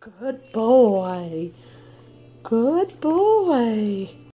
Good boy. Good boy.